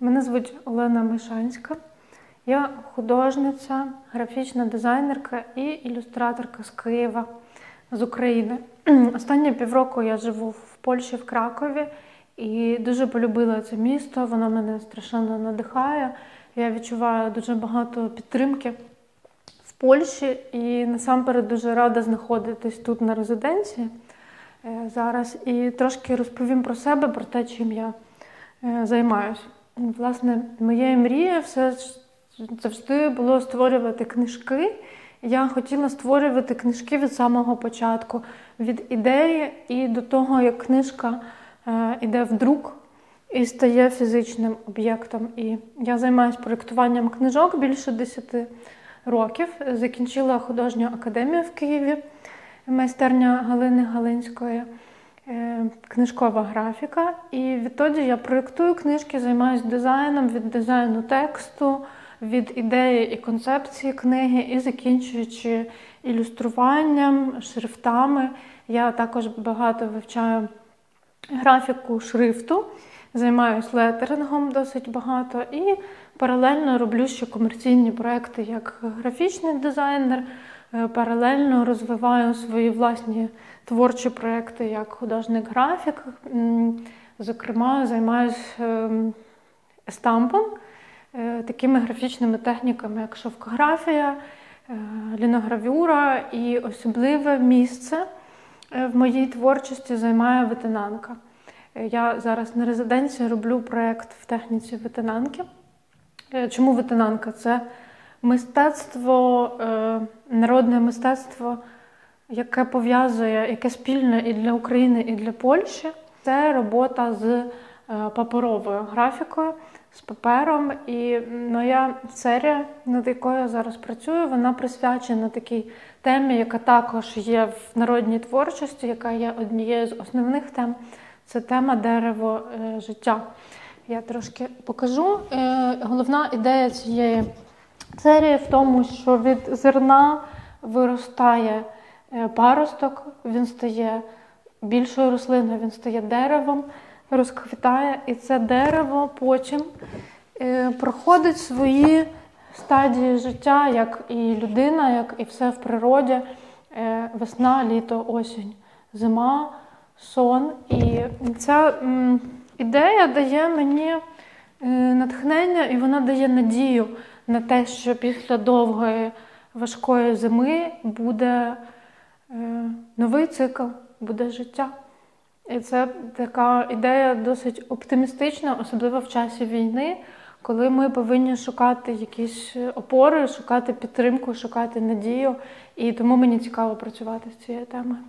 Мене звуть Олена Мишанська. Я художниця, графічна дизайнерка і ілюстраторка з Києва, з України. Останні півроку я живу в Польщі, в Кракові, і дуже полюбила це місто. Воно мене страшенно надихає. Я відчуваю дуже багато підтримки в Польщі і насамперед дуже рада знаходитись тут на резиденції е, зараз. І трошки розповім про себе, про те, чим я е, займаюся. Власне, моєю мрією все завжди було створювати книжки. Я хотіла створювати книжки від самого початку, від ідеї і до того, як книжка е, йде в друк і стає фізичним об'єктом. І я займаюся проєктуванням книжок більше 10 років. Закінчила художню академію в Києві, майстерня Галини Галинської. Е, книжкова графіка. І відтоді я проєктую книжки, займаюся дизайном від дизайну тексту, від ідеї і концепції книги, і закінчуючи ілюструванням, шрифтами. Я також багато вивчаю графіку шрифту, займаюся летерингом досить багато і паралельно роблю ще комерційні проекти як графічний дизайнер. Е, паралельно розвиваю свої власні творчі проекти як художник-графік. Зокрема, займаюся ем, естампом, е, такими графічними техніками, як шовкографія, е, ліногравюра і особливе місце в моїй творчості займає ветенанка. Я зараз на резиденції роблю проєкт в техніці ветенанки. Чому ветенанка? Це мистецтво, е, народне мистецтво, яке пов'язує, яке спільне і для України, і для Польщі, це робота з е, паперовою графікою, з папером. І моя серія, над якою я зараз працюю, вона присвячена такій темі, яка також є в народній творчості, яка є однією з основних тем. Це тема дерево е, життя. Я трошки покажу. Головна ідея цієї Серія в тому, що від зерна виростає е, паросток, він стає більшою рослиною, він стає деревом, розквітає, і це дерево потім е, проходить свої стадії життя, як і людина, як і все в природі. Е, весна, літо, осінь, зима, сон. І ця ідея дає мені натхнення і вона дає надію на те, що після довгої важкої зими буде е, новий цикл, буде життя. І це така ідея досить оптимістична, особливо в часі війни, коли ми повинні шукати якісь опори, шукати підтримку, шукати надію. І тому мені цікаво працювати з цією темою.